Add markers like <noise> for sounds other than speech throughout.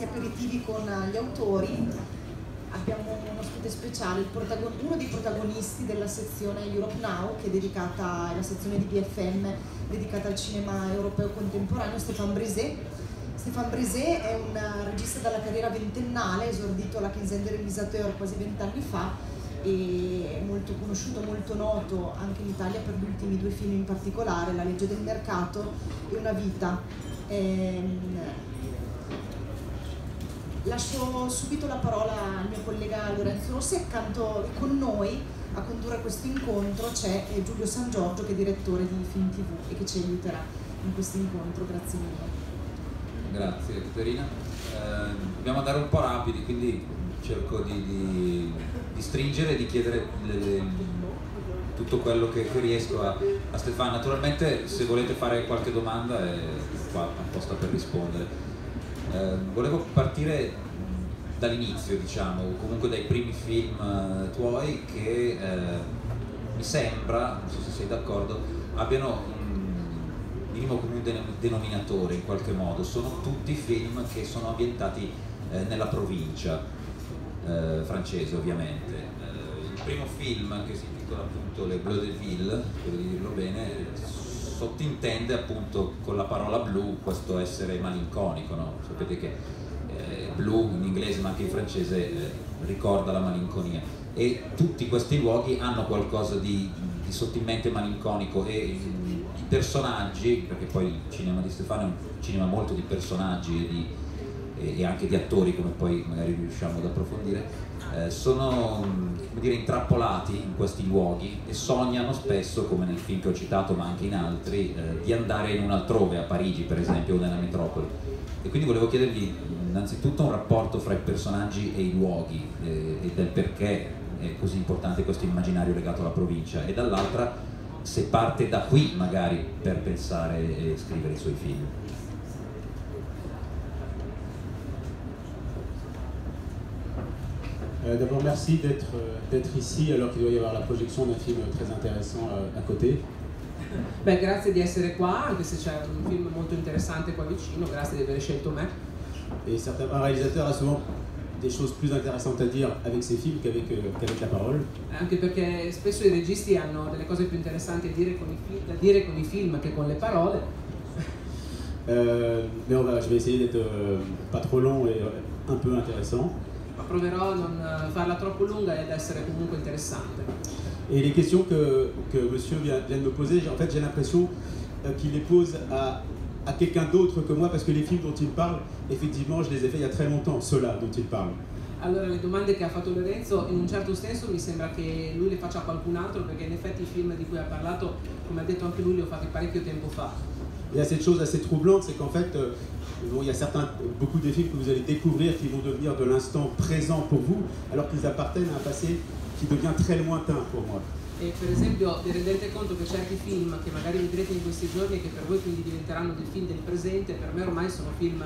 questi aperitivi con gli autori abbiamo uno ospite speciale, uno dei protagonisti della sezione Europe Now, che è dedicata alla sezione di BFM, dedicata al cinema europeo contemporaneo, Stéphane Brisé. Stéphane Brisé è un regista dalla carriera ventennale, esordito alla Quinzaine de Réalisateur quasi vent'anni fa e è molto conosciuto, molto noto anche in Italia per gli ultimi due film in particolare, La legge del mercato e Una vita. Ehm, lascio subito la parola al mio collega Lorenzo Rossi, accanto con noi a condurre questo incontro c'è Giulio San Giorgio che è direttore di Film TV e che ci aiuterà in questo incontro, grazie mille. Grazie Caterina. Eh, dobbiamo andare un po' rapidi, quindi cerco di, di, di stringere e di chiedere le, le, tutto quello che, che riesco a, a, Stefano. Naturalmente se volete fare qualche domanda è qua apposta per rispondere. Eh, volevo partire dall'inizio, diciamo, comunque dai primi film eh, tuoi che eh, mi sembra, non so se sei d'accordo, abbiano un minimo comune denominatore in qualche modo. Sono tutti film che sono ambientati eh, nella provincia eh, francese ovviamente. Eh, il primo film che si intitola appunto Le Bleu de Ville, spero di dirlo bene, sottintende appunto con la parola blu questo essere malinconico, no? sapete che blu in inglese ma anche in francese eh, ricorda la malinconia e tutti questi luoghi hanno qualcosa di, di sottilmente malinconico e i personaggi, perché poi il cinema di Stefano è un cinema molto di personaggi e di, e anche di attori come poi magari riusciamo ad approfondire, eh, sono dire, intrappolati in questi luoghi e sognano spesso, come nel film che ho citato ma anche in altri, eh, di andare in un altrove, a Parigi per esempio o nella metropoli. E quindi volevo chiedergli innanzitutto un rapporto fra i personaggi e i luoghi eh, e del perché è così importante questo immaginario legato alla provincia e dall'altra se parte da qui magari per pensare e scrivere i suoi film. Euh, D'abord, merci d'être euh, ici alors qu'il doit y avoir la projection d'un film très intéressant euh, à côté. Beh, grazie di essere qua, anche se c'è un film molto interessante qua vicino, grazie di aver scelto me. Et certains, un réalisateur a souvent des choses plus intéressantes à dire avec ses films qu'avec qu la parole. Anche perché spesso i registi hanno delle cose più interessanti da dire con i, film, da dire con i film che con le parole. Euh, mais on va, je vais essayer d'être euh, pas trop long et un peu intéressant. proverò a non farla troppo lunga ed essere comunque interessante. Et les questions que, que monsieur vient, vient de me poser, en fait j'ai l'impression euh, qu'il les pose à, à quelqu'un d'autre que moi parce que les films dont il parle, effectivement je les ai faits il y a très longtemps, ceux-là dont il parle. Allora le domande che ha fatto Lorenzo in un certo senso mi sembra che lui le faccia a qualcun altro perché in effetti i film di cui ha parlato, come ha detto anche lui, li ho fatti parecchio tempo fa. Il y a cette chose assez troublante, c'est qu'en fait, euh, Bon, il y a certains, beaucoup de films que vous allez découvrir qui vont devenir de l'instant présent pour vous, alors qu'ils appartiennent à un passé qui devient très lointain pour moi. E per esempio vi rendete conto che certi film che magari vedrete in questi giorni e che per voi quindi diventeranno dei film del presente, per me ormai sono film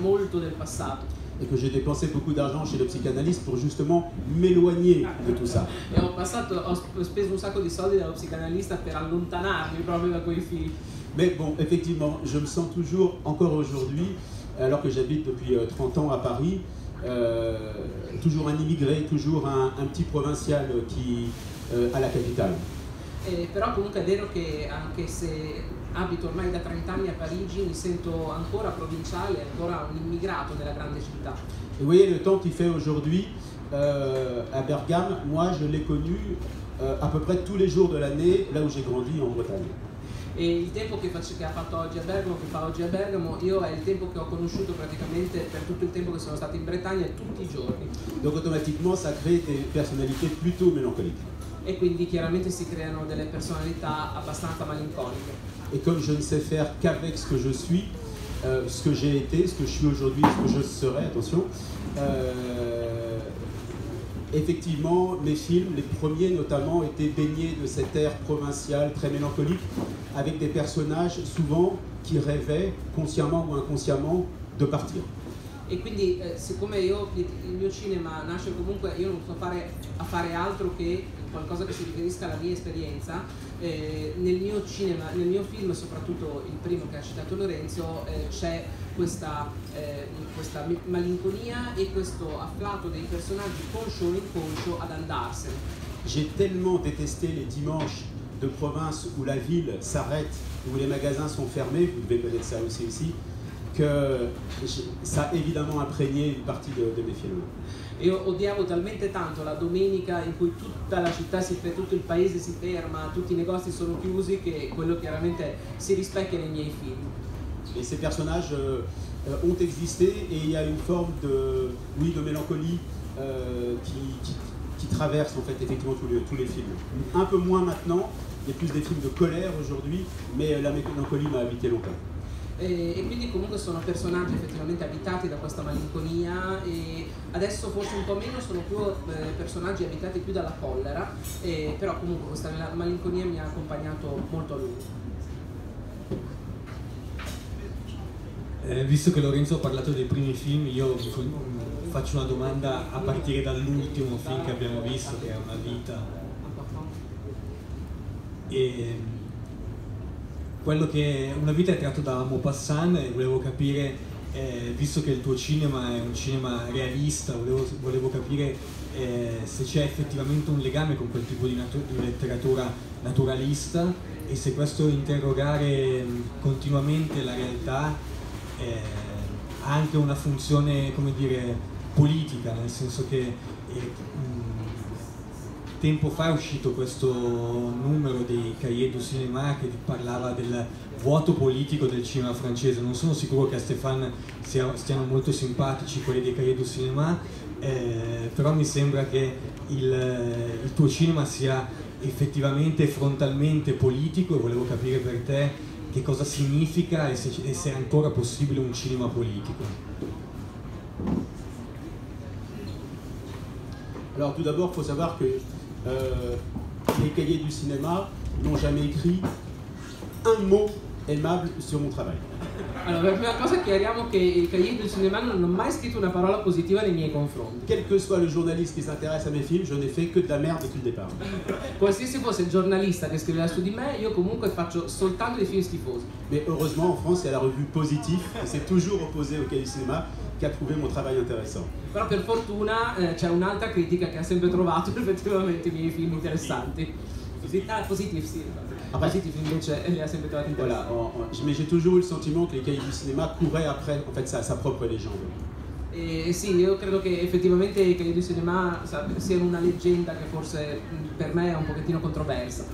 molto del passato. Et que j'ai dépensé beaucoup d'argent chez le psychanalyste pour justement m'éloigner de tout ça. E ho, passato, ho speso un sacco di soldi dallo psicanalista per allontanarmi proprio da quei film. Mais bon, effectivement, je me sens toujours, encore aujourd'hui, alors que j'habite depuis 30 euh, ans à Paris, euh, toujours un immigré, toujours un, un petit provincial qui euh, a la capitale. Eh, però comunque è vero che anche se abito ormai da 30 anni a Parigi mi sento ancora provinciale, ancora un immigrato nella grande città. Et vous voyez le temps qu'il fait aujourd'hui euh, à Bergame, moi je l'ai connu euh, à peu près tous les jours de l'année là où j'ai grandi en Bretagne. e il tempo che, faccio, che, ha fatto oggi a Bergamo, che fa oggi a Bergamo, io è il tempo che ho conosciuto praticamente per tutto il tempo che sono stato in Bretagna tutti i giorni. Donc automatiquement ça crée des personnalités plutôt mélancoliques. E quindi chiaramente si creano delle personalità abbastanza malinconiche. Et comme je ne sais faire qu'avec ce que je suis, euh, ce que j'ai été, ce que je suis aujourd'hui, ce que je serai, attention, euh, effectivement, mes films, les premiers notamment, étaient baignés de cette ère provinciale très mélancolique, avec des personnages souvent qui rêvaient, consciemment ou inconsciemment, de partir. e quindi eh, siccome io il mio cinema nasce comunque io non so fare a fare altro che qualcosa che si riferisca alla mia esperienza eh, nel mio cinema nel mio film soprattutto il primo che ha citato Lorenzo eh, c'è questa, eh, questa malinconia e questo afflato dei personaggi conscio o inconscio ad andarsene j'ai tellement détesté les dimanches de province où la ville s'arrête où les magasins sont fermés vous devez connaître ça aussi ici que ça a évidemment imprégné une partie de, de mes films. Io odiavo talmente tanto la domenica in cui tutta la città si ferma, tutto il paese si ferma, tutti i negozi sono chiusi, che quello chiaramente si rispecchia nei miei film. Et ces personnages euh, ont existé et il y a une forme de, mélancolie euh, qui, traverse effectivement tous les, tous les films. Un peu moins maintenant, il y a plus des films de colère aujourd'hui, mais la mélancolie m'a habité longtemps. E, e, quindi comunque sono personaggi effettivamente abitati da questa malinconia e adesso forse un po' meno sono più eh, personaggi abitati più dalla collera e, però comunque questa malinconia mi ha accompagnato molto a lungo. Eh, visto che Lorenzo ha parlato dei primi film, io faccio una domanda a partire dall'ultimo film che abbiamo visto, che è Una vita. E, quello che una vita è tratto da Maupassant e volevo capire, eh, visto che il tuo cinema è un cinema realista, volevo, volevo capire eh, se c'è effettivamente un legame con quel tipo di, natu- di letteratura naturalista e se questo interrogare continuamente la realtà eh, ha anche una funzione, come dire, politica, nel senso che eh, tempo fa è uscito questo numero dei Cahiers du Cinéma che parlava del vuoto politico del cinema francese. Non sono sicuro che a Stéphane stiano molto simpatici quelli dei Cahiers du Cinéma, eh, però mi sembra che il, il, tuo cinema sia effettivamente frontalmente politico e volevo capire per te che cosa significa e se, e se è ancora possibile un cinema politico. Alors tout d'abord, il faut savoir que les cahiers du cinéma n'ont jamais écrit un mot aimable sur mon travail. Allora, per prima cosa chiariamo che i Cahiers du Cinéma non hanno mai scritto una parola positiva nei miei confronti. Quel que soit le journaliste qui s'intéresse à mes films, je n'ai fait que de la merde depuis le départ. Qualsiasi fosse il giornalista che scriverà su di me, io comunque faccio soltanto dei film schifosi. Mais heureusement, en France, il y a la revue Positif, qui s'est toujours opposée au Cahiers du Cinéma, qui a trouvé mon travail intéressant. Però per fortuna eh, c'è un'altra critica che ha sempre trovato <laughs> effettivamente i miei film interessanti. Ah, Positif, sì. Après, Positif invece li ha sempre trovati Voilà, interessanti. en- mais j'ai toujours eu le sentiment que les cahiers du cinéma couraient après en fait, sa, sa propre légende. E sì, io credo che effettivamente i Cahiers du Cinéma siano una leggenda che forse mh, per me è un pochettino controversa.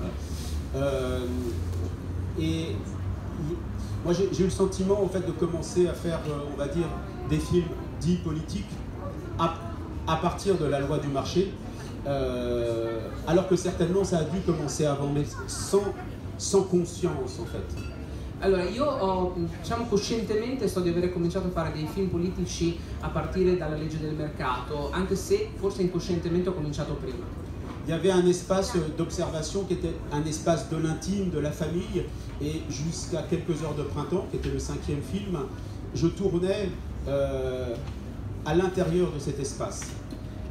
Euh, et moi j'ai j'ai eu le sentiment en fait de commencer à faire, euh, on va dire, des films dits politiques à, à partir de la loi du marché, euh, alors que certainement ça a dû commencer avant, mais sans, sans conscience en fait. Allora, io ho, diciamo coscientemente so di aver cominciato a fare dei film politici a partire dalla legge del mercato, anche se forse incoscientemente ho cominciato prima. Il y avait un espace d'observation qui était un espace de l'intime, de la famille, et jusqu'à quelques heures de printemps, qui était le cinquième film, je tournais euh, à l'intérieur de cet espace.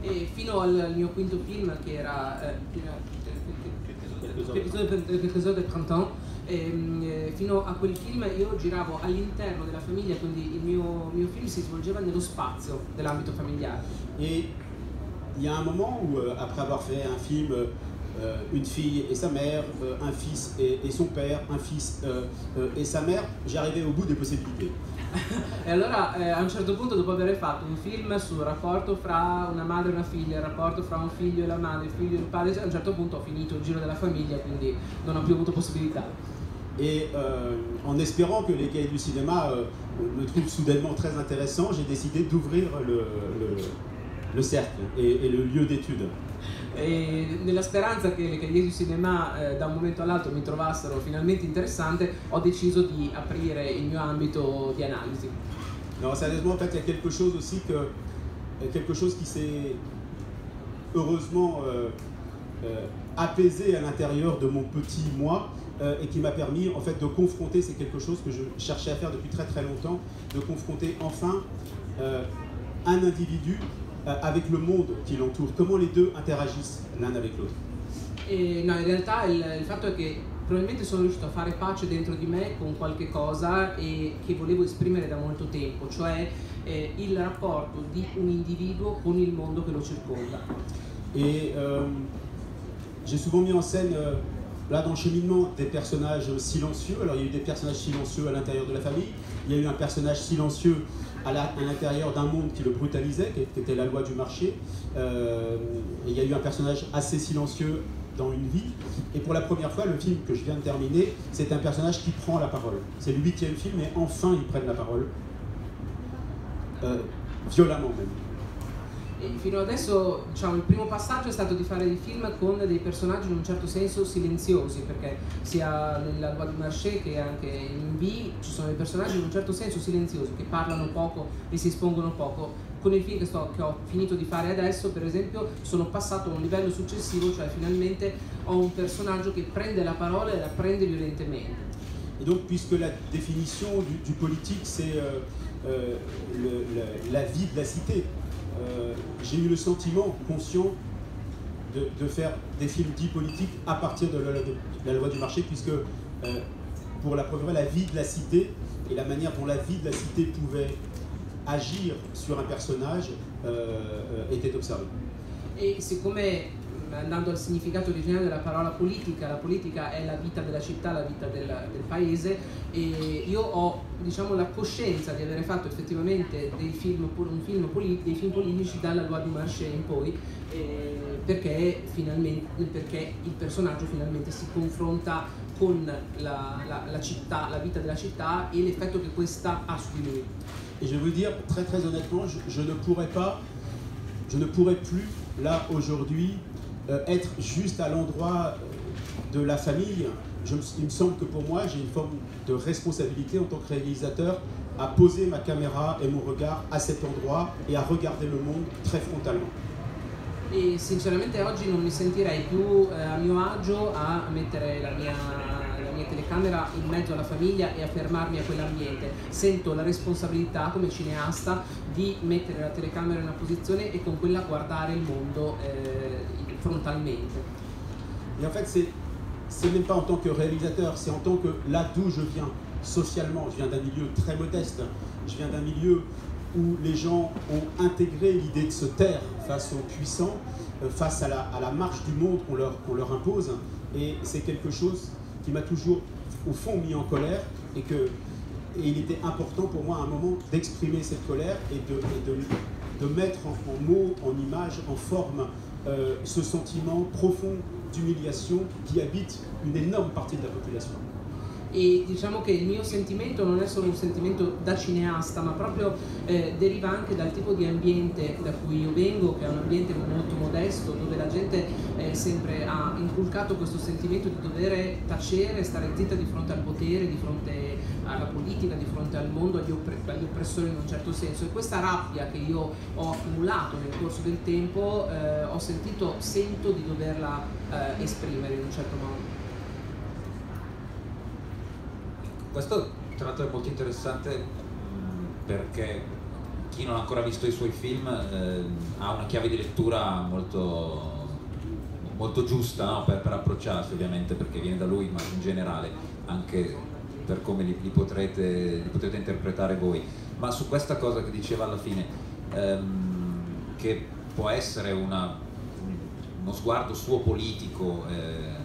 E fino al mio quinto film, che era eh, Quelques del Printemps, ehm, eh, fino a quel film io giravo all'interno della famiglia, quindi il mio, mio film si svolgeva nello spazio dell'ambito familiare. Et il y a un moment où, euh, après avoir fait un film, euh, une fille et sa mère, euh, un fils et, et son père, un fils euh, euh, et sa mère, j'arrivais au bout des possibilités. <laughs> E allora eh, a un certo punto, dopo aver fatto un film sul rapporto fra una madre e una figlia, il rapporto fra un figlio e la madre, il figlio e il padre, a un certo punto ho finito il giro della famiglia, quindi non ho più avuto possibilità. Et euh, en espérant que les cahiers du cinéma euh, me trouvent soudainement très intéressant, j'ai décidé d'ouvrir le, le- le cercle et, et le lieu d'étude. E nella speranza che le Cahiers du Cinéma eh, da un momento all'altro mi trovassero finalmente interessante, ho deciso di aprire il mio ambito di analisi. Non, sérieusement, en fait, il y a quelque chose aussi que, quelque chose qui s'est heureusement euh, euh, apaisé à l'intérieur de mon petit moi euh, et qui m'a permis en fait de confronter, c'est quelque chose que je cherchais à faire depuis très très longtemps, de confronter enfin euh, un individu avec le monde qui l'entoure Comment les deux interagissent l'un avec l'autre E, no, in realtà il, il fatto è che probabilmente sono riuscito a fare pace dentro di me con qualche cosa e che volevo esprimere da molto tempo, cioè eh, il rapporto di un individuo con il mondo che lo circonda. Et euh, j'ai souvent mis en scène, euh, là dans le cheminement, des personnages silencieux. Alors il y a eu des personnages silencieux à l'intérieur de la famille, il y a eu un personnage silencieux à l'intérieur d'un monde qui le brutalisait, qui était la loi du marché. Euh, il y a eu un personnage assez silencieux dans une vie. Et pour la première fois, le film que je viens de terminer, c'est un personnage qui prend la parole. C'est le huitième film, et enfin ils prennent la parole. Euh, violemment même. E fino adesso diciamo, il primo passaggio è stato di fare dei film con dei personaggi in un certo senso silenziosi, perché sia nella Loi du Marché che anche in B ci sono dei personaggi in un certo senso silenziosi, che parlano poco e si espongono poco. Con il film che, sto- che ho finito di fare adesso, per esempio, sono passato a un livello successivo, cioè finalmente ho un personaggio che prende la parola e la prende violentemente. Et donc, puisque la définition du, du politique, c'est euh, euh, la vie de la cité, euh, j'ai eu le sentiment conscient de, faire des films dits politiques à partir de la, loi du marché, puisque euh, pour la première fois, la vie de la cité et la manière dont la vie de la cité pouvait agir sur un personnage euh, était observée. E siccome mh, andando al significato originale della parola politica, la politica è la vita della città, la vita del, del paese, e io ho diciamo, la coscienza di aver fatto effettivamente dei film, film poli- dei film politici dalla Loi du Marché in poi, eh, perché, perché il personaggio finalmente si confronta con la, la- la città, la vita della città e l'effetto che questa ha su di lui. Et je vais dire très très honnêtement, je, je ne pourrais pas, je ne pourrais plus là aujourd'hui être juste à l'endroit euh, de la famille. Je il me semble que pour moi j'ai une forme de responsabilité en tant que réalisateur à poser ma caméra et mon regard à cet endroit et à regarder le monde très frontalement. E sinceramente oggi non mi sentirei più eh, a mio agio a mettere la mia, la mia telecamera in mezzo alla famiglia e a fermarmi a quell'ambiente. Sento la responsabilità come cineasta di mettere la telecamera in una posizione e con quella guardare il mondo eh, frontalmente. Et en fait, c'est c'est même pas en tant que réalisateur, c'est en tant que là d'où je viens socialement. Je viens d'un milieu très modeste. Je viens d'un milieu où les gens ont intégré l'idée de se taire face aux puissants, euh, face à la, à la marche du monde qu'on leur, qu'on leur impose. Et c'est quelque chose qui m'a toujours, au fond, mis en colère et que et il était important pour moi à un moment d'exprimer cette colère et de, de, de mettre en, en mots, en images, en forme euh, ce sentiment profond d'umiliation qui habite une énorme partie de la population. E diciamo che il mio sentimento non è solo un sentimento da cineasta, ma proprio eh, deriva anche dal tipo di ambiente da cui io vengo, che è un ambiente molto modesto, dove la gente eh, sempre ha inculcato questo sentimento di dover tacere, stare zitta di fronte al potere, di fronte alla politica, di fronte al mondo, agli, agli oppressori in un certo senso. E questa rabbia che io ho accumulato nel corso del tempo, eh, ho sentito, sento di doverla eh, esprimere in un certo modo. Questo tra l'altro è molto interessante mh, perché chi non ha ancora visto i suoi film eh, ha una chiave di lettura molto, molto giusta no? per, per approcciarsi ovviamente perché viene da lui ma in generale anche per come li, li potrete, li potrete interpretare voi. Ma su questa cosa che diceva alla fine, ehm, che può essere una- uno sguardo suo politico, eh,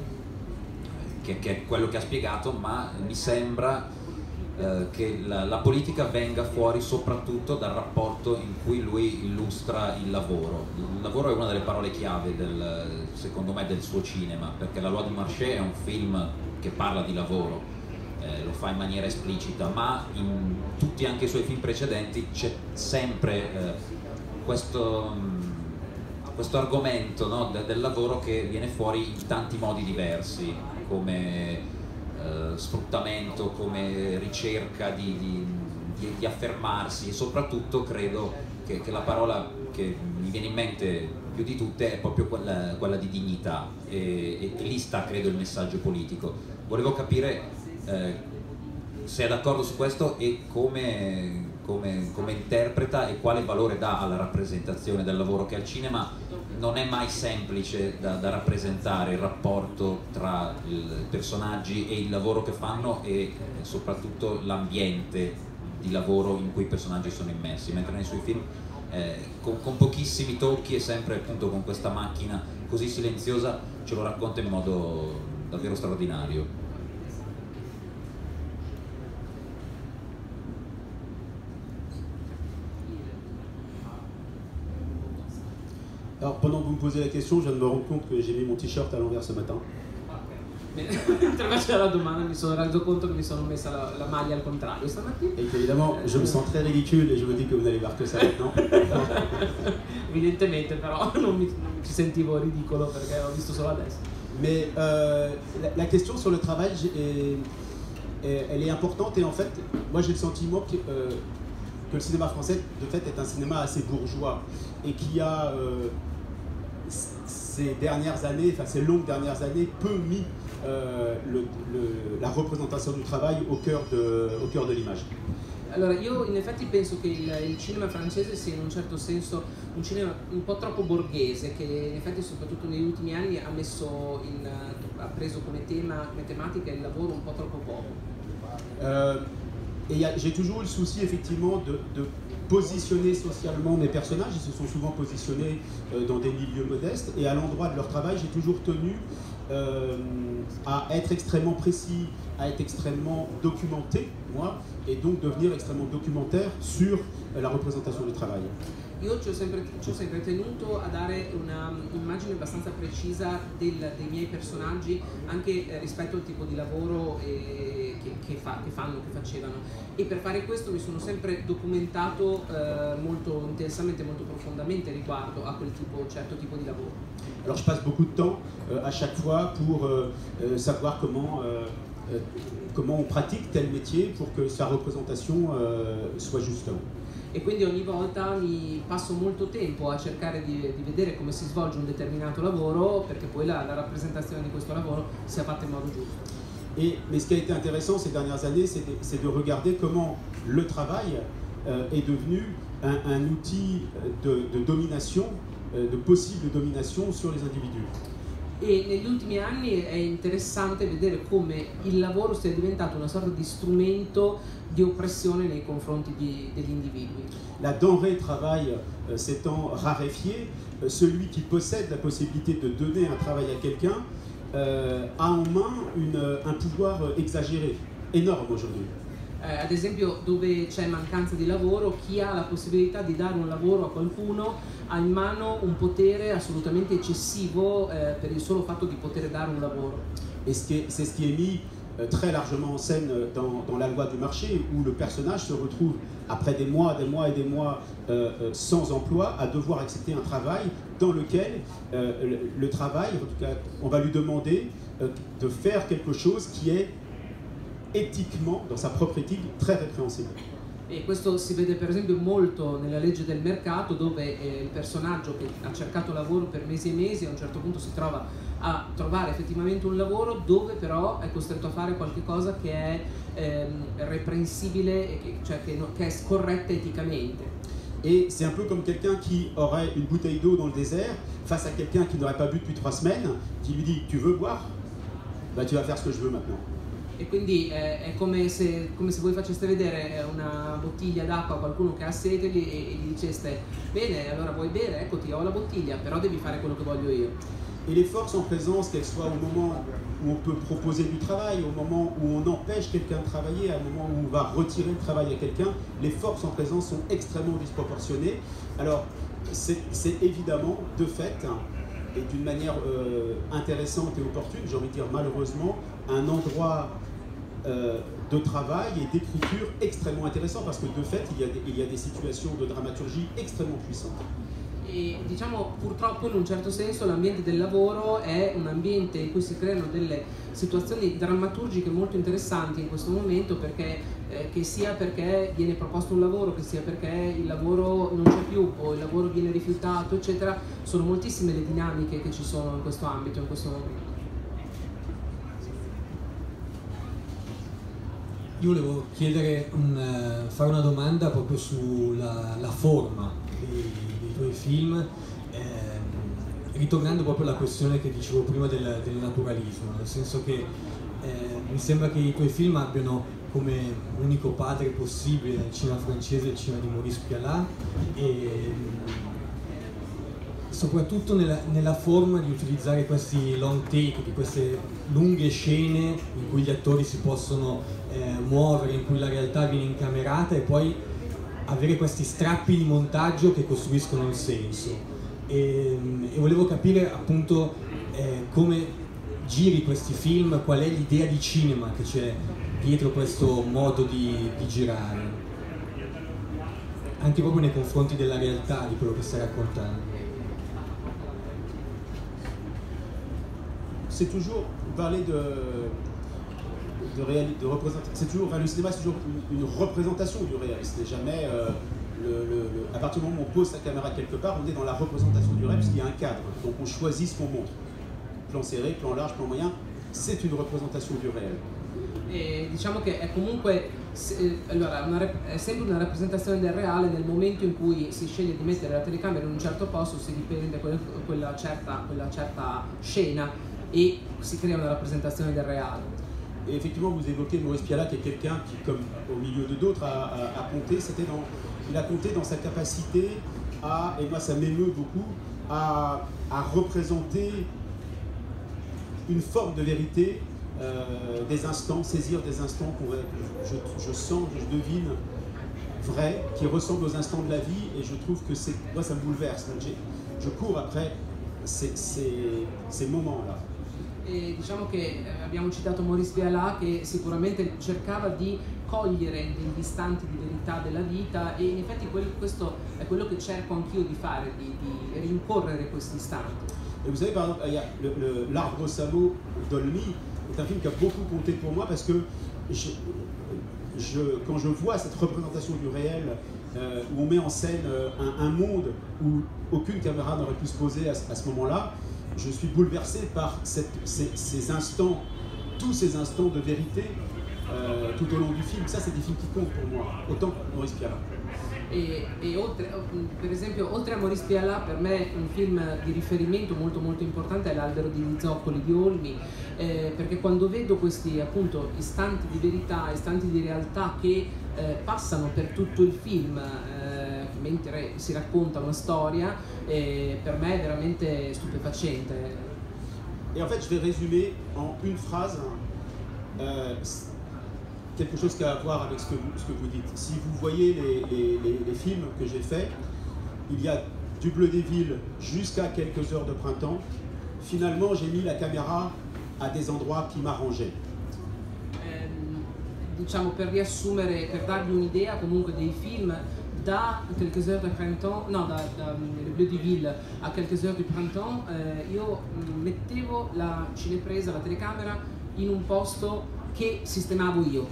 che, che è quello che ha spiegato, ma mi sembra eh, che la, la politica venga fuori soprattutto dal rapporto in cui lui illustra il lavoro. Il lavoro è una delle parole chiave del, secondo me del suo cinema, perché La Loi du Marché è un film che parla di lavoro, eh, lo fa in maniera esplicita, ma in tutti anche i suoi film precedenti c'è sempre eh, questo, mh, questo argomento no, de- del lavoro che viene fuori in tanti modi diversi, come eh, sfruttamento, come ricerca di, di- di- di affermarsi e soprattutto credo che, che la parola che mi viene in mente più di tutte è proprio quella, quella di dignità e, e- lì sta credo il messaggio politico. Volevo capire eh, se è d'accordo su questo e come, come, come, interpreta e quale valore dà alla rappresentazione del lavoro che al cinema non è mai semplice da, da rappresentare il rapporto tra i personaggi e il lavoro che fanno e soprattutto l'ambiente di lavoro in cui i personaggi sono immersi, mentre nei suoi film eh, con, con, pochissimi tocchi e sempre appunto con questa macchina così silenziosa ce lo racconta in modo davvero straordinario. Alors pendant que vous me posez la question, je viens de me rendre compte que j'ai mis mon t-shirt à l'envers ce matin. Mentre <laughs> faceva la domanda mi sono reso conto che mi sono messa la, la maglia al contrario stamattina. Et évidemment, je me sens très ridicule et je me dis que vous n'allez voir que ça maintenant. <laughs> Evidentemente però <laughs> non mi, non mi sentivo ridicolo perché ho visto solo adesso. Mais euh, la, la, question sur le travail est, est, elle est importante et en fait, moi j'ai le sentiment que, euh, que le cinéma français de fait est un cinéma assez bourgeois et qui a euh, ces dernières années, enfin ces longues dernières années, peu mis euh, le, le, la représentation du travail au cœur de, au cœur de l'image. Allora, io in effetti penso che il, il, cinema francese sia in un certo senso un cinema un po' troppo borghese, che in effetti soprattutto negli ultimi anni ha, messo in, ha preso come, tema, come tematica il lavoro un po' troppo poco. Euh, et j'ai toujours eu le souci effectivement de, de, positionner socialement mes personnages. Ils se sont souvent positionnés euh, dans des milieux modestes et à l'endroit de leur travail, j'ai toujours tenu euh, à être extrêmement précis, à être extrêmement documenté, moi, et donc devenir extrêmement documentaire sur euh, la représentation du travail. Io ci ho, sempre, ci ho sempre, tenuto a dare un'immagine abbastanza precisa del, dei miei personaggi anche eh, rispetto al tipo di lavoro eh, che, che, fa, che, fanno, che facevano e per fare questo mi sono sempre documentato eh, molto intensamente, molto profondamente riguardo a quel tipo, certo tipo di lavoro. Alors je passe beaucoup de temps euh, à chaque fois pour euh, euh, savoir comment, comment on pratique tel métier pour que sa représentation euh, soit juste. E quindi ogni volta mi passo molto tempo a cercare di, di, vedere come si svolge un determinato lavoro perché poi la, la, rappresentazione di questo lavoro sia fatta in modo giusto. Et, mais ce qui a été intéressant ces dernières années, c'est de, de, regarder comment le travail euh, est devenu un, un outil de, de domination, euh, de possible domination sur les individus. E negli ultimi anni è interessante vedere come il lavoro sia diventato una sorta di strumento di oppressione nei confronti di, degli individui. La denrée travail euh, s'étant raréfiée, euh, celui qui possède la possibilité de donner un travail à quelqu'un euh, a en main une, un pouvoir exagéré, énorme aujourd'hui. Eh, ad esempio dove c'è mancanza di lavoro, chi ha la possibilità di dare un lavoro a qualcuno ha in mano un potere assolutamente eccessivo eh, per il solo fatto di poter dare un lavoro. Et c'est ce qui est mis euh, très largement en scène dans, dans, la loi du marché, où le personnage se retrouve, après des mois, des mois et des mois euh, euh sans emploi, à devoir accepter un travail dans lequel euh, le, le, travail, en tout cas, on va lui demander euh, de faire quelque chose qui est éthiquement, dans sa propre éthique, très répréhensible. E questo si vede per esempio molto nella legge del mercato dove eh, il personaggio che ha cercato lavoro per mesi e mesi a un certo punto si trova a trovare effettivamente un lavoro dove però è costretto a fare qualcosa che è ehm, reprensibile e che, cioè che, no, che è scorretta eticamente. Et c'est un peu comme quelqu'un qui aurait une bouteille d'eau dans le désert face à quelqu'un qui n'aurait pas bu depuis trois semaines, qui lui dit Tu veux boire? Bah, Tu vas faire ce que je veux maintenant. E quindi eh, è come se, come se, voi faceste vedere una bottiglia d'acqua a qualcuno che ha sete e, e gli diceste bene allora vuoi bere? Eccoti ho la bottiglia però devi fare quello che voglio io. Et les forces en présence qu'elles soient au moment où on peut proposer du travail au moment où on empêche quelqu'un de travailler un moment où on va retirer le travail à quelqu'un les forces en présence sont extrêmement disproportionnées. Alors c'est évidemment de fait et d'une manière euh, intéressante et opportune, j'ai envie de dire malheureusement, un endroit euh, de travail et d'écriture extrêmement intéressant parce que de fait il y, a des, il y a des situations de dramaturgie extrêmement puissantes. E diciamo purtroppo in un certo senso l'ambiente del lavoro è un ambiente in cui si creano delle situazioni drammaturgiche molto interessanti in questo momento perché eh, che sia perché viene proposto un lavoro, che sia perché il lavoro non c'è più o il lavoro viene rifiutato, eccetera, sono moltissime le dinamiche che ci sono in questo ambito, in questo momento. Io volevo chiedere un, eh, fare una domanda proprio sulla la forma dei, dei tuoi film, ehm, ritornando proprio alla questione che dicevo prima del, del naturalismo, nel senso che eh, mi sembra che i tuoi film abbiano come unico padre possibile nel cinema francese il cinema di Maurice Pialat e soprattutto nella, nella, forma di utilizzare questi long take, di queste lunghe scene in cui gli attori si possono eh, muovere, in cui la realtà viene incamerata e poi avere questi strappi di montaggio che costruiscono il senso. E, e volevo capire appunto eh, come giri questi film, qual è l'idea di cinema che c'è dietro questo modo di, di girare, anche proprio nei confronti della realtà di quello che stai raccontando. c'est toujours parler de, C'est toujours, le cinéma, c'est toujours une, représentation du réel. Ce jamais. Euh, le, à partir du moment où on pose sa caméra quelque part, on est dans la représentation du réel, parce qu'il y a un cadre. Donc on choisit ce qu'on montre. Plan serré, plan large, plan moyen, c'est une représentation du réel. E diciamo che è comunque se, allora, una, è sempre una rappresentazione del reale nel momento in cui si sceglie di mettere la telecamera in un certo posto si riprende quella, quella, certa, quella certa scena et si crée une représentation du réel. Et effectivement, vous évoquez Maurice Pialat, qui est quelqu'un qui, comme au milieu de d'autres, a, compté. C'était dans, il a compté dans sa capacité à, et moi ça m'émeut beaucoup, à, représenter une forme de vérité, euh, des instants, saisir des instants pour je, je sens, je devine vrai, qui ressemblent aux instants de la vie, et je trouve que c'est, moi ça me bouleverse. je cours après ces moments-là. E diciamo che eh, abbiamo citato Maurice Vialà che sicuramente cercava di cogliere degli istanti di verità della vita e in effetti quel, questo è quello che cerco anch'io di fare, di, di rincorrere questi istanti. Et vous savez, par exemple, a L'Arbre au sabot d'Olmy est un film qui a beaucoup compté pour moi parce que je, je, quand je vois cette représentation du réel euh, où on met en scène euh, un, un, monde où aucune caméra n'aurait pu se poser à, à ce moment-là, je suis bouleversé par ces, instants, tous ces instants de vérité euh, tout au long du film. Ça, c'est des films qui comptent pour moi, autant que Maurice Piala. E, e oltre, per esempio, oltre a Maurice Piala, per me un film di riferimento molto molto importante è L'albero di zoccoli di Olmi, eh, perché quando vedo questi appunto istanti di verità, istanti di realtà che eh, passano per tutto il film, eh, mentre si racconta una storia, et per me è veramente stupefacente. Et en fait, je vais résumer en une phrase euh, quelque chose qui a à voir avec ce que vous, ce que vous dites. Si vous voyez les, les, les, films que j'ai faits, il y a du Bleu des Villes jusqu'à quelques heures de printemps. Finalement, j'ai mis la caméra à des endroits qui m'arrangeaient. Eh, diciamo per riassumere, per darvi un'idea comunque dei film, da quelques heures da, da Le Bleu di Ville a quelques heures du printemps, eh, io mm, mettevo la cinepresa, la telecamera in un posto che sistemavo io.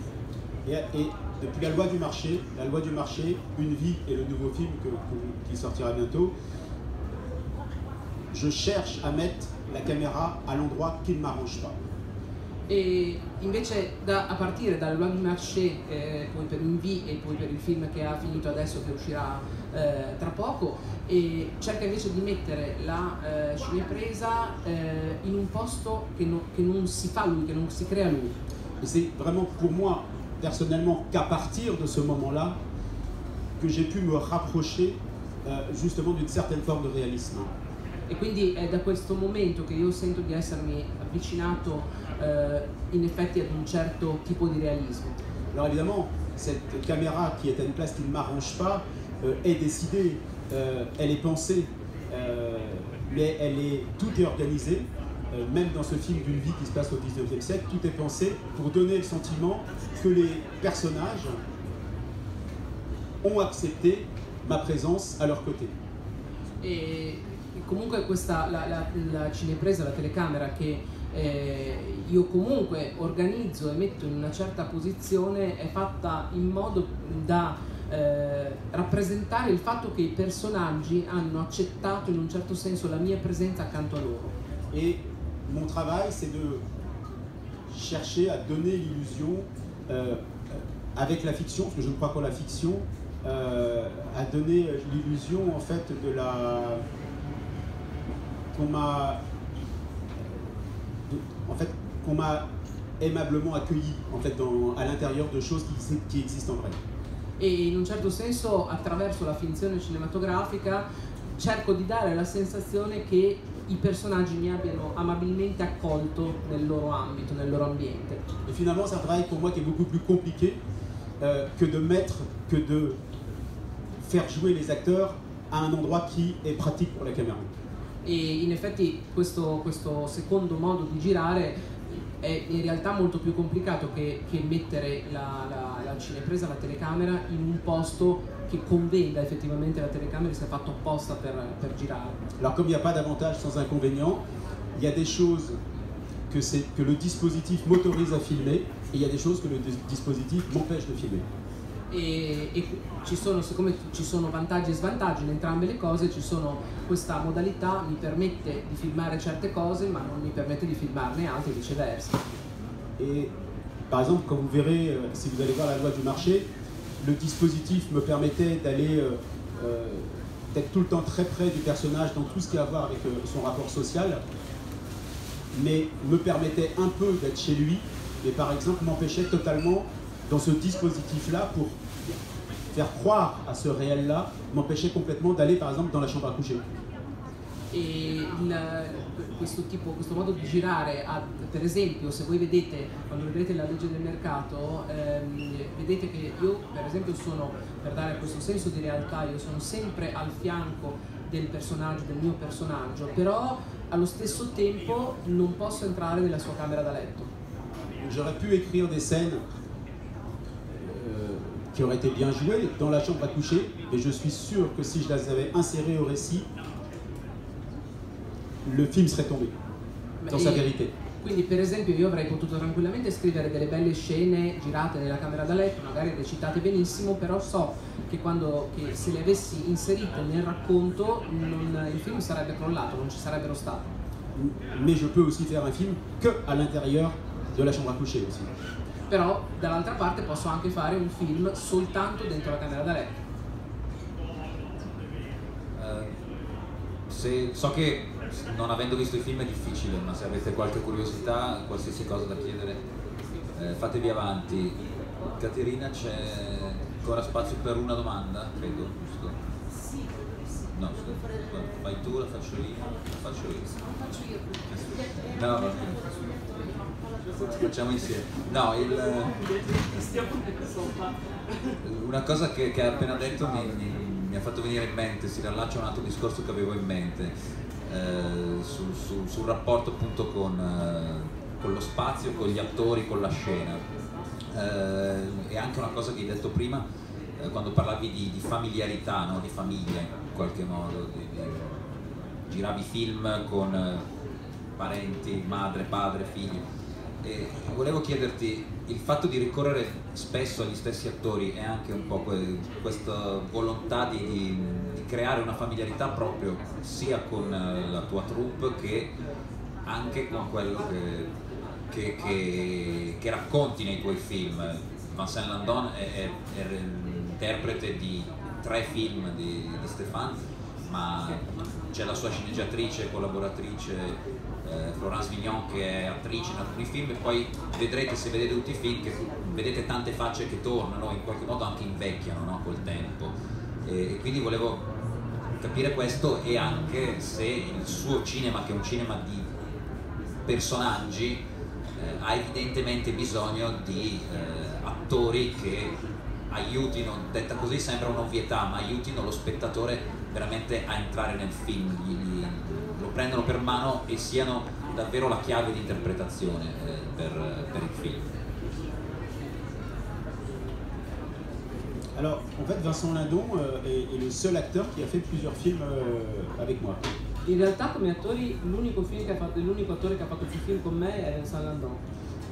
Et, et depuis la loi du marché, la loi du marché, Une vie et le nouveau film que, que, qui sortira bientôt, je cherche à mettre la caméra à l'endroit qui ne m'arrange pas. E invece da, a partire dal Loi Marché, eh, poi per V e poi per il film che ha finito adesso che uscirà eh, tra poco, e cerca invece di mettere la eh, cinepresa eh, in un posto che, no, che, non si fa lui, che non si crea lui. Et c'est vraiment pour moi, personnellement, qu'à partir de ce moment-là, que j'ai pu me rapprocher euh, justement d'une certaine forme de réalisme. E quindi è da questo momento che io sento di essermi avvicinato euh, in effetti ad un certo tipo di realismo. Alors évidemment, cette caméra qui est à une place qui ne m'arrange pas euh, est décidée, euh, elle est pensée, euh, mais elle est, tout est organisé, même dans ce film d'une vie qui se passe au 19e siècle, tout est pensé pour donner le sentiment que les personnages ont accepté ma présence à leur côté. Et comunque questa, la, la, la cinepresa, la telecamera che eh, io comunque organizzo e metto in una certa posizione è fatta in modo da eh, rappresentare il fatto che i personaggi hanno accettato in un certo senso la mia presenza accanto a loro. E mon travail c'est de chercher à donner l'illusion euh, avec la fiction, parce que je crois que la fiction euh, a donné l'illusion en fait de la qu'on m'a en fait qu'on m'a aimablement accueilli en fait dans, à l'intérieur de choses qui, qui existent en vrai. e in un certo senso attraverso la finzione cinematografica cerco di dare la sensazione che i personaggi mi abbiano amabilmente accolto nel loro ambito, nel loro ambiente. Et finalement, c'est un travail pour moi qui est beaucoup plus compliqué euh, que de mettre, que de faire jouer les acteurs à un endroit qui est pratique pour la caméra. E in effetti questo, questo secondo modo di girare è in realtà molto più complicato che, che mettere la, la, la cinepresa, la telecamera in un posto che convenga effettivamente la telecamera e sia fatto apposta per, girare. Alors comme il n'y a pas d'avantage sans inconvénient, il y a des choses que, c'est- que le dispositif m'autorise à filmer et il y a des choses que le dis- dispositif m'empêche de filmer. E, e ci sono, siccome ci sono vantaggi e svantaggi in entrambe le cose, sono questa modalità mi permette di filmare certe cose ma non mi permette di filmarne altre e viceversa. Et par exemple, quand vous verrez, euh, si vous allez voir la loi du marché, le dispositif me permettait d'aller euh, euh, d'être tout le temps très près du personnage dans tout ce qui a à voir avec son rapport social, mais me permettait un peu d'être chez lui, mais par exemple m'empêchait totalement dans ce dispositif-là pour faire croire à ce réel-là, m'empêchait complètement d'aller par exemple dans la chambre à coucher. E il- questo, tipo, questo modo di girare, ha- per esempio, se voi vedete, quando vedrete la legge del mercato, ehm, vedete che io, per esempio, sono, per dare questo senso di realtà, io sono sempre al fianco del personaggio, del mio personaggio, però allo stesso tempo non posso entrare nella sua camera da letto. J'aurais pu écrire des scènes qui auraient été bien jouées dans la chambre à coucher, et je suis sûr que si je les avais insérées au récit, le film serait tombé, dans sa E- vérité. Quindi per esempio io avrei potuto tranquillamente scrivere delle belle scene girate nella camera da letto, magari recitate benissimo, però so che, quando, che se le avessi inserite nel racconto non- il film sarebbe crollato, non ci sarebbero state. Mais je peux aussi faire un film que à l'intérieur de la chambre à coucher aussi. Però dall'altra parte posso anche fare un film soltanto dentro la camera da letto. Eh, se- so che non avendo visto i film è difficile, ma se avete qualche curiosità, qualsiasi cosa da chiedere, eh, fatevi avanti. Caterina, c'è ancora spazio per una domanda, credo, giusto? Sì. No, scusa, fai tu, la faccio io, la faccio io. La faccio io. No, va. Sugli attori, no, falla tu. Facciamo insieme. No, il, una cosa che, che ha appena detto mi, mi- mi ha fatto venire in mente, si riallaccia a un altro discorso che avevo in mente, eh, su- su- sul rapporto appunto con, eh, con lo spazio, con gli attori, con la scena. Eh, e anche una cosa che hai detto prima, eh, quando parlavi di, di familiarità, no? di famiglia qualche modo, di- di- giravi film con eh, parenti, madre, padre, figli. E volevo chiederti, il fatto di ricorrere spesso agli stessi attori è anche un po' que- questa volontà di, di- di creare una familiarità proprio sia con eh, la tua troupe che anche con quello che, che- che- che racconti nei tuoi film. Vincent Landon è, è- è interprete di tre film di, di Stéphane, ma c'è la sua sceneggiatrice, collaboratrice eh, Florence Vignon che è attrice in alcuni film e poi vedrete se vedete tutti i film che vedete tante facce che tornano, in qualche modo anche invecchiano no, col tempo. E, e quindi volevo capire questo e anche se il suo cinema, che è un cinema di personaggi, eh, ha evidentemente bisogno di eh, attori che aiutino, detta così sembra un'ovvietà, ma aiutino lo spettatore veramente a entrare nel film, gli- gli- lo prendono per mano e siano davvero la chiave di interpretazione eh, per, per il film. Alors, en fait, Vincent Lindon euh, est, est le seul acteur qui a fait plusieurs films euh, avec moi. In realtà come attori l'unico, film che ha fatto, l'unico attore che ha fatto più film con me è Vincent Landon.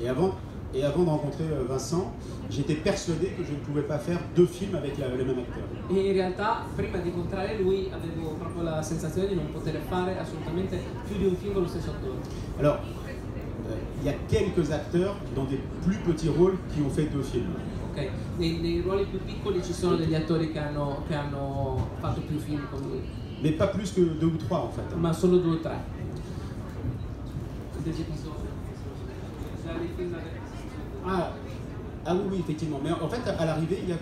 Et avant, et avant de rencontrer euh, Vincent, j'étais persuadé que je ne pouvais pas faire deux films avec la- le même acteur. E in realtà prima di incontrare lui avevo proprio la sensazione di non poter fare assolutamente più di un film con lo stesso attore. Alors, euh, il y a quelques acteurs dans des plus petits rôles qui ont fait deux films. Ok, nei, nei ruoli più piccoli ci sono degli attori che hanno, che hanno fatto più film con lui, Mais pas plus que deux ou trois en fait. hein. ma solo due o tre. Des. Ah, ah oui, oui, effectivement. Mais en fait, à l'arrivée, il y a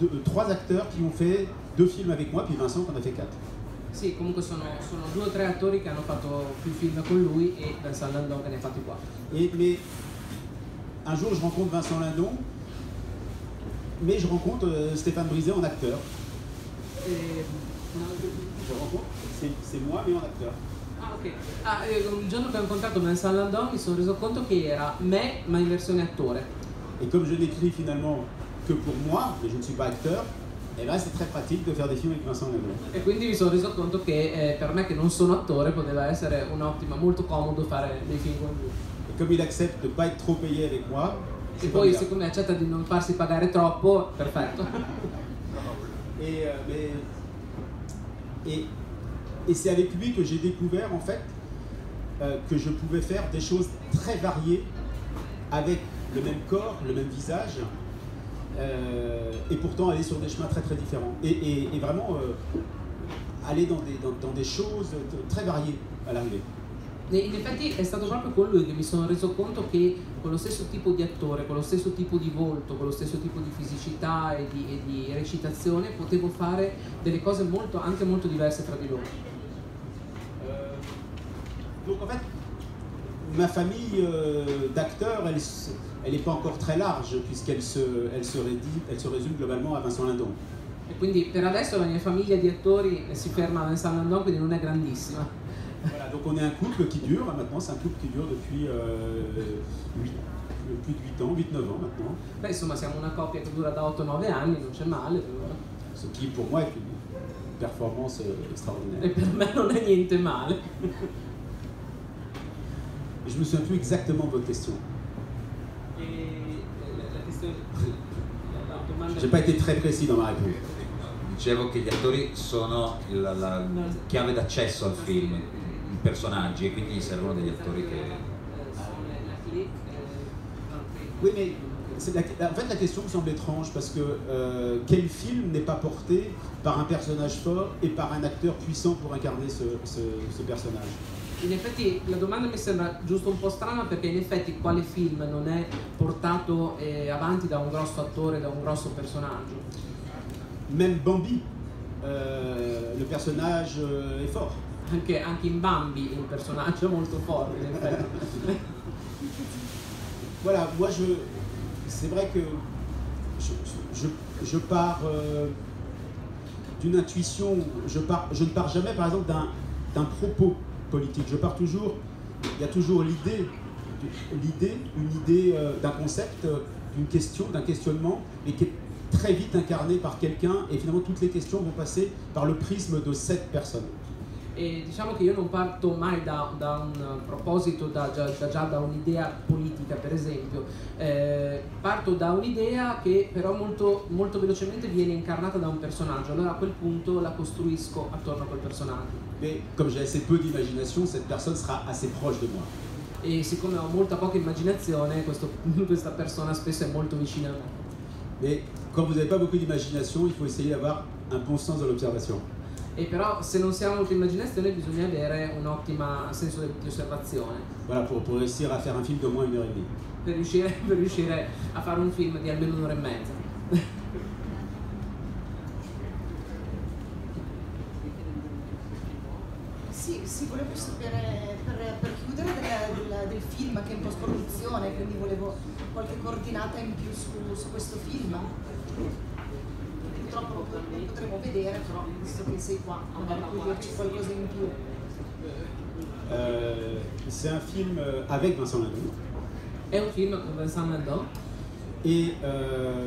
deux- euh, trois acteurs qui ont fait deux films avec moi, puis Vincent qui en a fait quatre. Sì, comunque sono, sono due o tre attori che hanno fatto più film con lui e Vincent Landon che ne ha fatti. Et, mais un jour, je rencontre Vincent Lindon, mais je rencontre euh, Stéphane Brisé en acteur. E, Je rencontre, c'est moi, mais en acteur. Ah, ok. Ah, eh, il giorno che ho incontrato Vincent Landon mi sono reso conto che era me, ma in versione attore. Et comme je n'écris finalement que pour moi, et je ne suis pas acteur, eh ben, c'est très pratique de faire des films avec Vincent Lindon. E quindi mi sono reso conto che eh, per me, che non sono attore, poteva essere un'ottima, molto comodo fare dei film con lui. Et comme il accepte de ne pas être trop payé avec moi, E poi, formidable. siccome accetta di non farsi pagare troppo, perfetto. <laughs> Et, euh, mais- et, et c'est avec lui que j'ai découvert en fait euh, que je pouvais faire des choses très variées avec le même corps, le même visage, euh, et pourtant aller sur des chemins très très différents. Et, vraiment euh, aller dans des, dans, des choses très variées à l'arrivée. In effetti è stato proprio con lui che mi sono reso conto che con lo stesso tipo di attore, con lo stesso tipo di volto, con lo stesso tipo di fisicità e di, e di recitazione potevo fare delle cose molto, anche molto diverse tra di loro. Donc en fait, ma famille euh, d'acteurs, elle elle n'est pas encore très large puisqu'elle se, elle se, rédit- elle se résume globalement à Vincent Lindon. E quindi per adesso la mia famiglia di attori si ferma a Vincent Landon, quindi non è grandissima. Voilà, donc on est un couple qui dure, maintenant c'est un couple qui dure depuis euh, plus de 8 ans, 8-9 ans maintenant, Beh, insomma, siamo una coppia che dura da 8-9 anni, non c'è male. però. ce qui pour moi est une performance euh, E extraordinaire. per me non è niente male. <laughs> Et je me souviens plus exactement de votre question. J'ai pas été très précis dans ma réponse. Dicevo che gli attori sono la, la chiave d'accesso al film, i personaggi, e quindi servono degli attori che... Oui, mais c'est la- en fait, la question me semble étrange parce que euh, quel film n'est pas porté par un personnage fort et par un acteur puissant pour incarner ce, ce- ce personnage? In effetti la domanda mi sembra giusto un po' strana perché in effetti quale film non è portato eh, avanti da un grosso attore, da un grosso personaggio? Même Bambi, euh, le personnage euh, est fort. Anche, anche in Bambi il personaggio è molto forte, in effetti. <laughs> Voilà, moi je. C'est vrai que je, je- je pars euh, d'une intuition, je, pars, je ne pars jamais par exemple d'un d'un propos Je pars toujours, il y a toujours l'idée, une idée euh, d'un concept, euh, d'une question, d'un questionnement, et qui est très vite incarné par quelqu'un, et finalement toutes les questions vont passer par le prisme de cette personne. E diciamo che io non parto mai da, da un proposito, da, da- già da un'idea politica per esempio, Eh, parto da un'idea che però molto, molto velocemente viene incarnata da un personaggio, allora a quel punto la costruisco attorno a quel personaggio. Mais comme j'ai assez peu d'imagination, cette personne sera assez proche de moi. E siccome ho molta poca immaginazione, questo- <laughs> questa persona spesso è molto vicina a me. Mais quand vous n'avez pas beaucoup d'imagination, il faut essayer d'avoir un bon sens de l'observation. E però se non si ha molta immaginazione bisogna avere un ottimo senso di di osservazione Voilà, pour, pour réussir à faire un film d'au moins une heure et demie. per riuscire, <laughs> per riuscire a fare un film di almeno un'ora e mezza. Sì, sì, volevo sapere per, per chiudere del, del- del film che è in post-produzione, quindi volevo qualche coordinata in più su, su questo film. Purtroppo lo pot- lo potremo vedere, però visto che sei qua, magari puoi dirci qualcosa in più. Euh, c'est un film euh, avec Vincent Lindon. È un film con Vincent Landon Et, euh,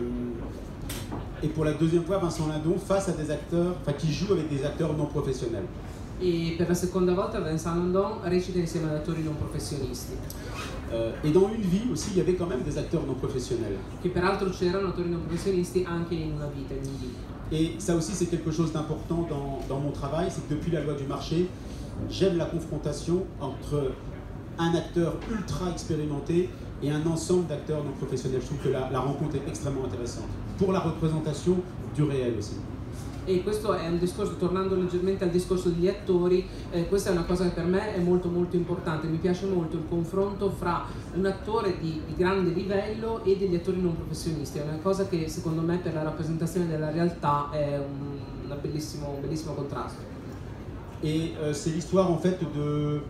et pour la deuxième fois, Vincent Lindon face à des acteurs, enfin qui joue avec des acteurs non professionnels. e per la seconda volta Vincent Landon recita insieme ad attori non professionisti, Euh, et dans une vie aussi, il y avait quand même des acteurs non professionnels. che peraltro c'erano attori non professionisti anche in una vita, in un. Et ça aussi, c'est quelque chose d'important dans, dans mon travail, c'est que depuis la loi du marché, j'aime la confrontation entre un acteur ultra expérimenté et un ensemble d'acteurs non professionnels. Je trouve que la, la rencontre est extrêmement intéressante pour la représentation du réel aussi. E questo è un discorso, tornando leggermente al discorso degli attori, eh, questa è una cosa che per me è molto molto importante, mi piace molto il confronto fra un attore di, di grande livello e degli attori non professionisti, è una cosa che secondo me per la rappresentazione della realtà è un, una bellissimo, un bellissimo contrasto. Et euh, c'est l'histoire en fait de-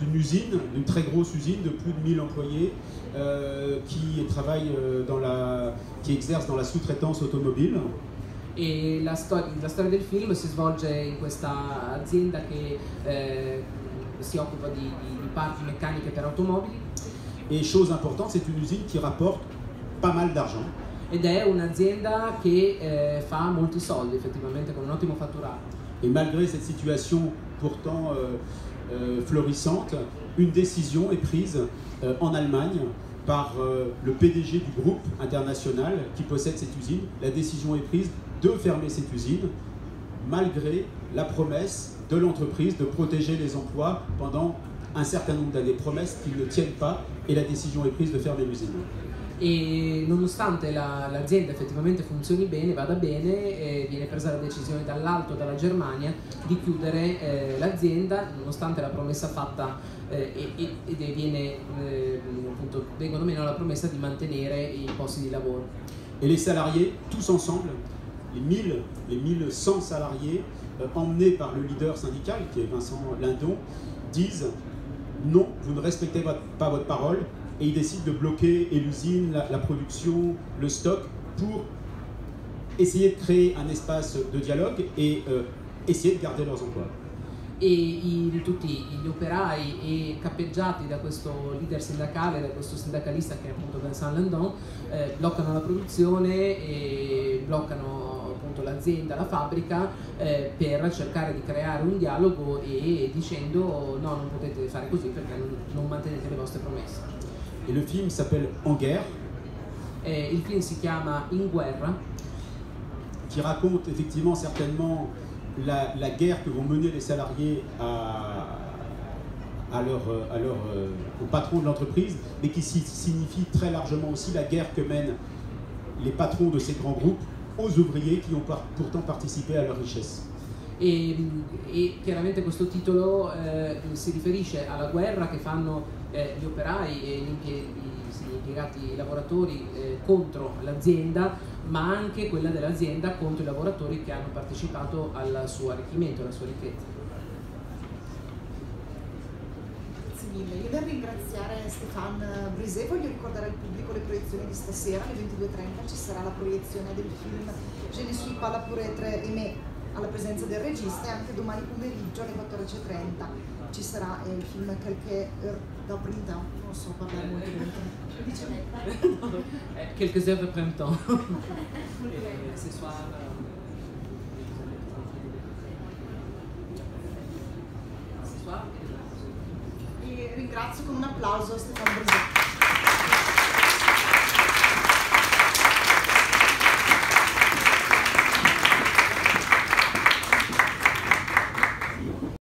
d'une usine, d'une très grosse usine de plus de 1000 employés euh, qui travaille euh, dans la, qui exerce dans la sous-traitance automobile. E la, stor- la storia del film si svolge in questa azienda che eh, si occupa di, di- di parti meccaniche per automobili Et chose importante, c'est une usine qui rapporte pas mal d'argent. ed è un'azienda che eh, fa molti soldi effettivamente con un ottimo fatturato. Et malgré cette situation pourtant euh, euh, florissante, une décision est prise euh, en Allemagne par euh, le PDG du groupe international qui possède cette usine. La décision est prise de fermer cette usine malgré la promesse de l'entreprise de protéger les emplois pendant un certain nombre d'années. Promesse qu'ils ne tiennent pas et la décision est prise de fermer l'usine. E nonostante la- l'azienda effettivamente funzioni bene, vada bene, eh, viene presa la decisione dall'alto, dalla Germania, di chiudere eh, l'azienda, nonostante la promessa fatta eh, e- e- viene, eh, appunto, vengono meno la promessa di mantenere i posti di lavoro. Et les salariés, tous ensemble, les 1000, les 1100 salariés, euh, emmenés par le leader syndical, qui est Vincent Lindon, disent non, vous ne respectez pas votre parole, et ils décident de bloquer l'usine, la, la production, le stock, pour essayer de créer un espace de dialogue et euh, essayer de garder leurs emplois. E i- tutti gli operai e cappeggiati da questo leader sindacale, da questo sindacalista che è appunto Vincent Landon, eh, bloccano la produzione e bloccano appunto l'azienda, la fabbrica eh, per cercare di creare un dialogo e dicendo no, non potete fare così perché non, non mantenete le vostre promesse. Et le film s'appelle En guerre, Eh, il film si chiama In guerra. Qui raconte effectivement certainement la, la guerre que vont mener les salariés à, à leur, à leur, euh, au patron de l'entreprise, mais qui si- signifie très largement aussi la guerre que mènent les patrons de ces grands groupes aux ouvriers qui ont pourtant participé à leur richesse. E, e chiaramente questo titolo eh, si riferisce alla guerra che fanno eh, gli operai e gli, impie- i- sì, gli impiegati, i lavoratori eh, contro l'azienda, ma anche quella dell'azienda contro i lavoratori che hanno partecipato al suo arricchimento, alla sua ricchezza. Mille. Io nel ringraziare Stéphane Brisé voglio ricordare al pubblico le proiezioni di stasera alle 22.30 ci sarà la proiezione del film Je ne suis pas là pour être aimé alla presenza del regista e anche domani pomeriggio alle 14.30 ci sarà eh, il film Quelques heures da printemps, non so parlare molto bene. Eh, quelques heures printemps. <laughs> Ce soir, euh, ce soir, E ringrazio con un applauso Stéphane Brisé.